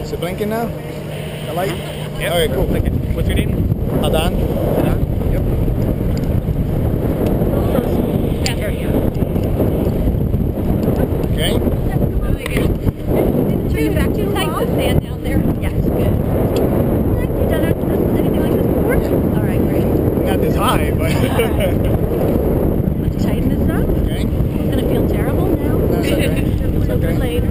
Is it blinking now? The light? Yeah. Okay, cool. Okay. What's your name? Adan? Adan? Yep. There you Okay. Really good. Turn it back too tight to stand down there. Yes, good. You done it- anything like this before? All right, great. Not this high, but. Let's tighten this up. okay. It's gonna feel terrible now. That's okay. Just a little okay. bit later.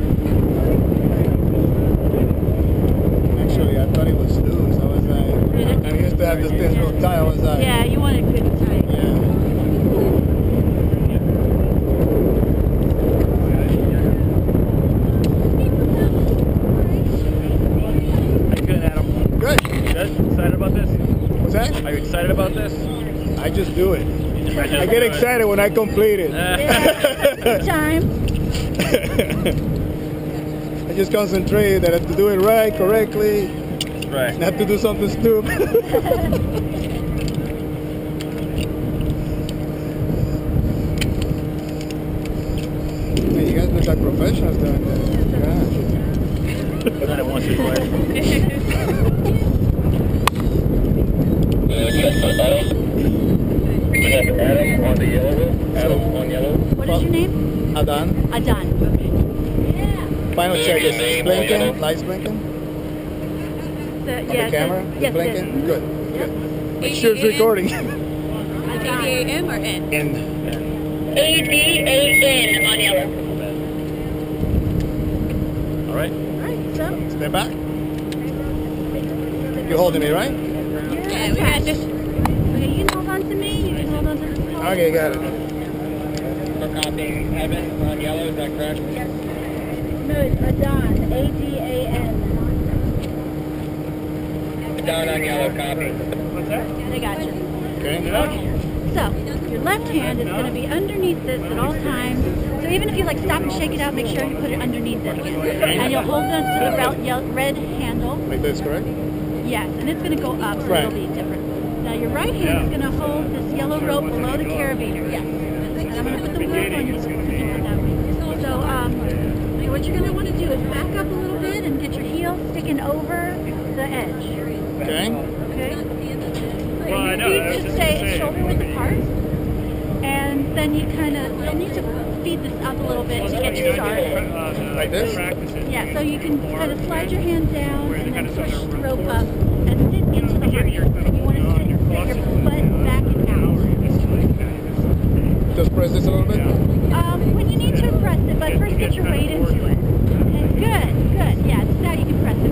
Actually, I thought it was loose. I was like, I used to have this thing real tight. I was like, Yeah, you want it good and tight. yeah. How Adam? Good. Good? Excited about this? What's that? Are you excited about this? I just do it. You just- I get do it. excited when I complete it. Yeah. Time. I just concentrate that I have to do it right, correctly, Right. not to do something stupid. Hey, you guys look like professionals doing this. Done it once or twice. Adam on the yellow. Adam on yellow. What is your name? Adan, Adan. Okay. Yeah. final check. Is it blinking? Lights blinking? The, On yeah, the camera? the- yes, blinking? yes. Good. Good. Make sure it's recording. A-D-A-M or N? and A-D-A-N on yellow. All right. Alright, so. step back. You're holding me, right? Yeah, we got this. Okay, you can hold on to me. You can hold on to this pole. Okay, got it. For copying Evan on yellow, is that correct? No, it's Adan. Down on yellow copy. What's that? Got you. Okay. So, your left hand is going to be underneath this at all times. So even if you like stop and shake it out, make sure you put it underneath it. And you'll hold on to the red handle. Like this, correct? Yes, and it's going to go up, so Right. it'll be different. Now your right hand is going to hold this yellow rope below the carabiner. Yes. And I'm going to put the rope on you. So um, what you're going to want to do is back up a little bit and get your heel sticking over the edge. Okay. Okay? Well, I your know, feet I just stay gonna say. shoulder width apart. And then you kind of, you'll need to feed this up a little bit to get you started. Like this? Yeah, so you can kind of slide your hand down and then push the rope up and sit into the harness. And you want to sit, sit your butt back and out. Just press this a little bit. Um, when you need to press it, but first get your weight into it. Okay, good, good. Yeah, just now you can press it.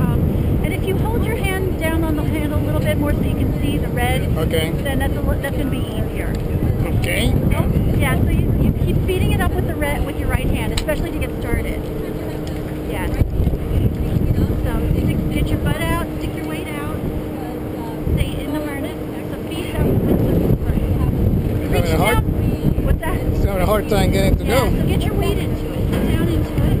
Um, and if you hold your hand down on the handle a little bit more so you can see the red, Okay. then that's, a, that's going to be easier. Okay. Oh, yeah, so you, you keep feeding it up with the red, with your right hand, especially to get started. Yeah. So stick, get your butt out, stick your weight out, stay in the harness. So feed it up with the Having Reach a hard, down. What's that? it's having a hard time getting to Yeah, go. so get your weight into it. Down into it.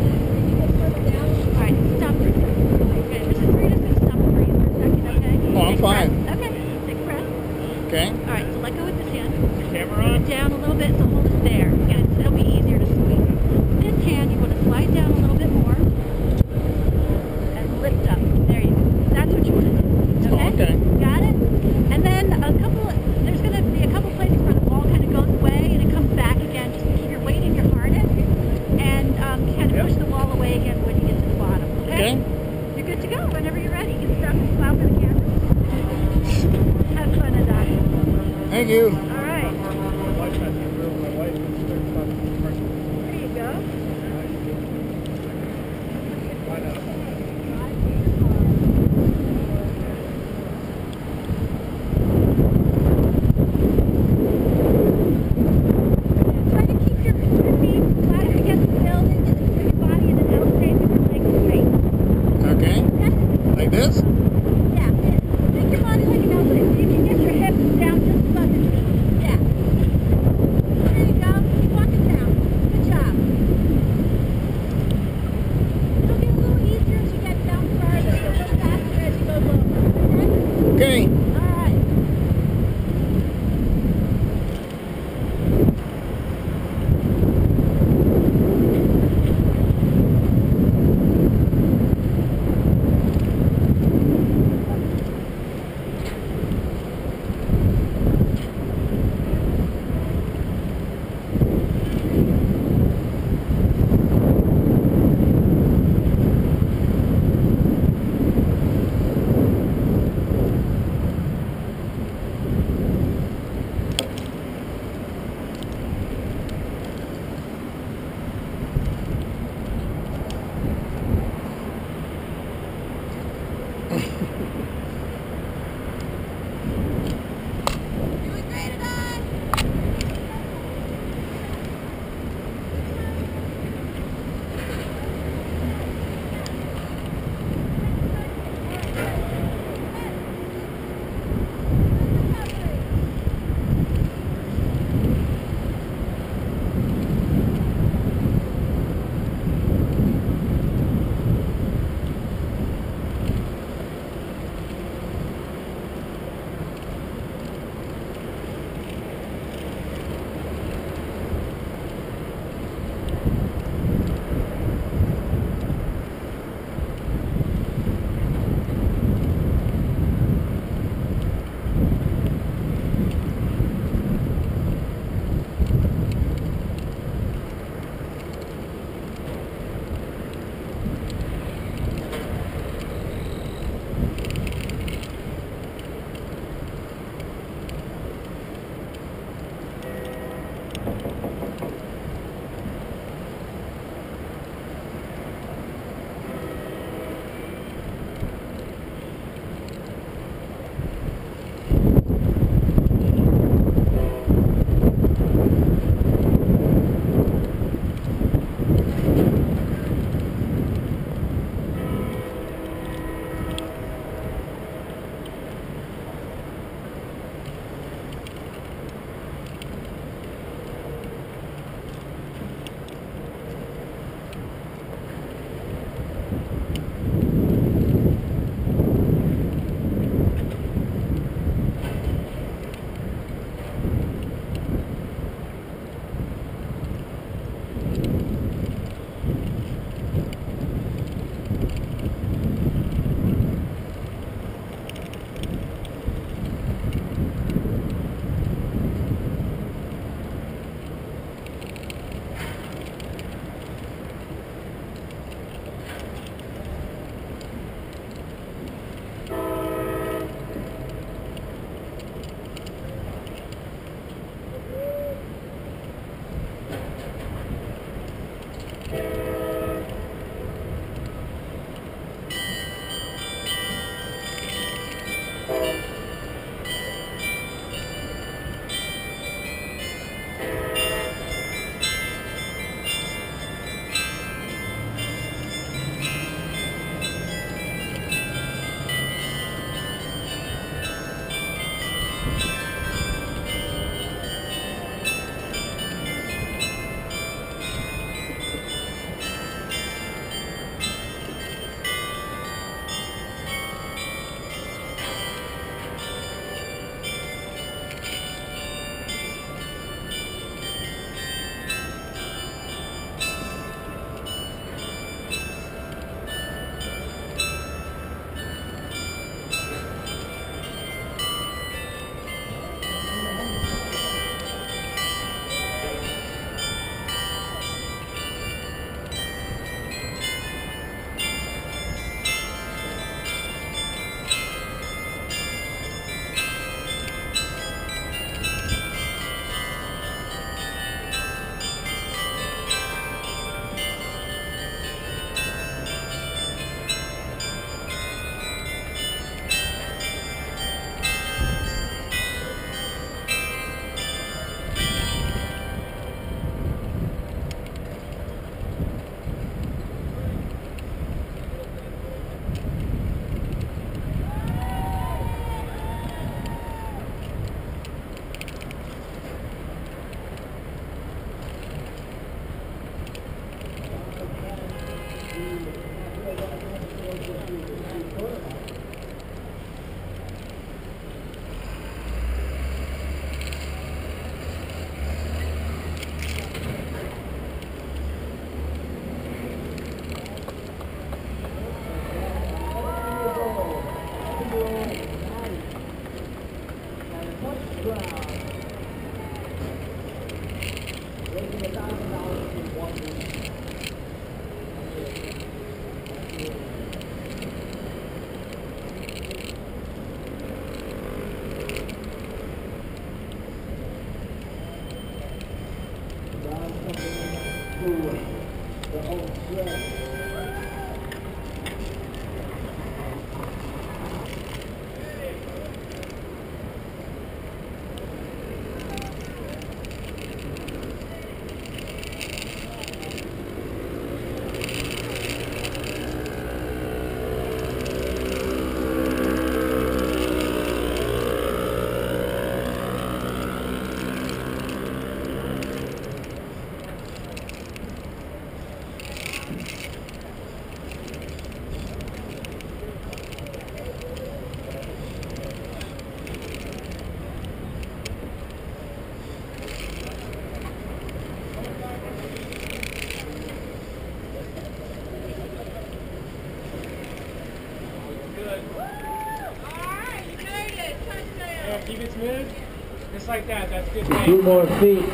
Like that. That's good. A few more feet.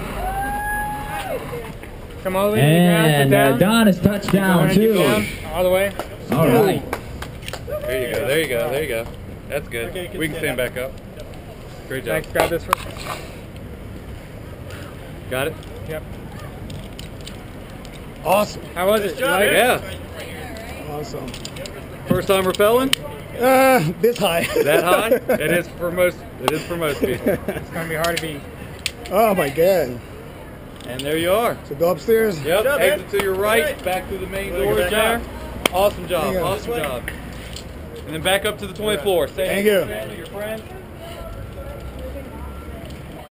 Come all the way to the And uh. Don is touchdown too. down, All the way. All right. There you go. There you go. There you go. That's good. Okay, can we can stand stand back up. Great job. Thanks. Grab this one. Got it. Yep. Awesome. How was it? You like it? Yeah. Awesome. First time rappelling? Uh, this high. That high? it is for most. It is for most people. It's gonna be hard to beat. oh my god. And there you are. So go upstairs. Yep. job, Exit man. to your right. Back through the main door there. job. Awesome job. Awesome job. And then back up to the 20th floor. Say Thank hey to you. your family, your friends.